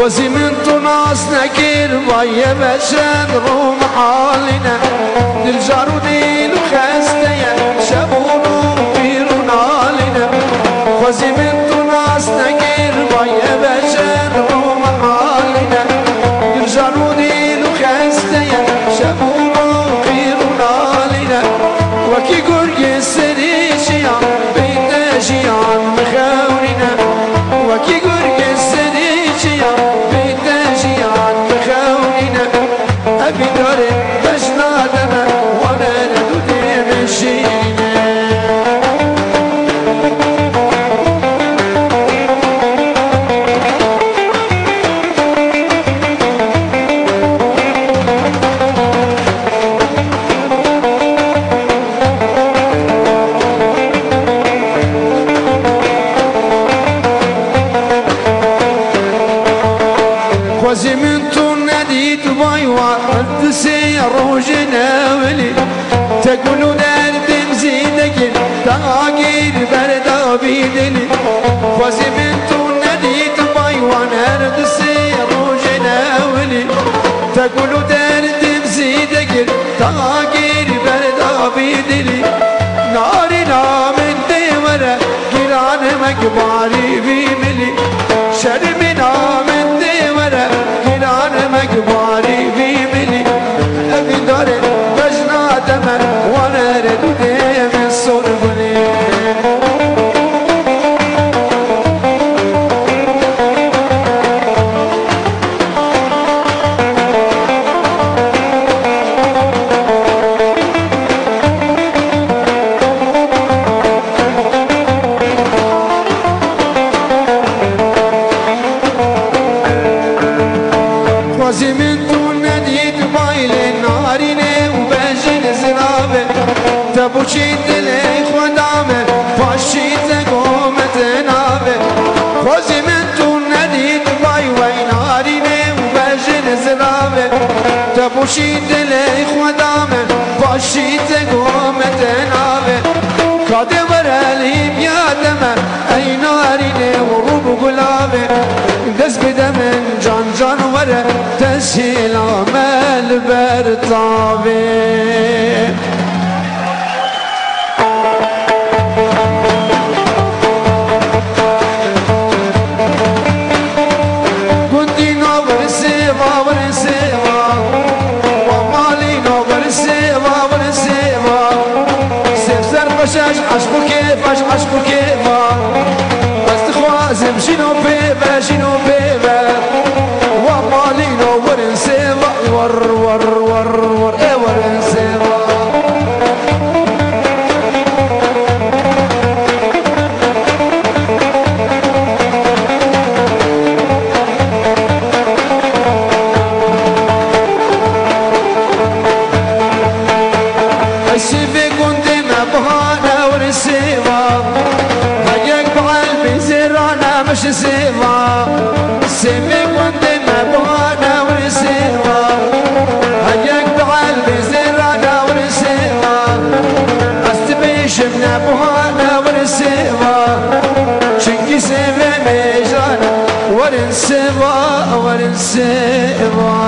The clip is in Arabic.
خوزي من طناس نكير بايا بشان روم حالنا دلجارو ديل خوزي من طول نديت بايوا الدسي روجنا ولي تقولوا درد مزيدك تاقير بردا بيدني خوزي من طول نديت بايوا الدسي روجنا ولي تقولوا درد مزيدك تاقير بردا بيدني ناري نامن ديورة قران مقباري بيملي خوزي من دون نديد بايل نارينه وبجن دلي خدامه باشي تقومت نابه خوزي من نديد باي وين نارينه وبجن تقومت نابه كاده ورالي بيادمه اي نارينه وروب قلابه دز بدمن جان جان وره تسهيل عمل كنتي سر بشاش عشقو كيفاش عشقو كيفا بس تخوازم شنو بيبا شنو بيبا مبهانا ورسيفا هيك بقلبي زرانا مش سيفا السيفي كنت مبهانا ورسيفا هيك بقلبي زرانا ورسيفا أستبيش من ابهانا ورسيفا شنكي سيفي ميجانا ورسيفا ورسيفا